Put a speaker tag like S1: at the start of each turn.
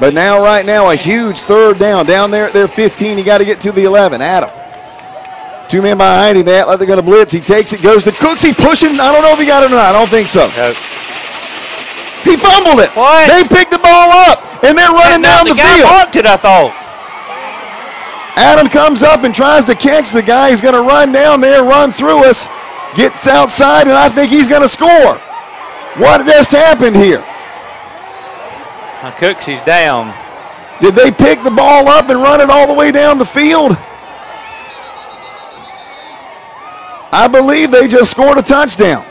S1: But now, right now, a huge third down. Down there at their 15, you got to get to the 11. Adam. Two men behind him. They act like they're going to blitz. He takes it, goes to Cooks. He pushing. I don't know if he got it or not. I don't think so.
S2: No.
S1: He fumbled it.
S2: What?
S1: They picked the ball up, and they're running
S2: And
S1: down
S2: the
S1: the,
S2: guy
S1: field.
S2: marked it, I thought.
S1: Adam comes up and tries to catch the guy. He's going to run down there, run through us, gets outside, and I think he's going to score. What just happened here?
S2: Now Cooks, he's down.
S1: Did they pick the ball up and run it all the way down the field? I believe they just scored a touchdown.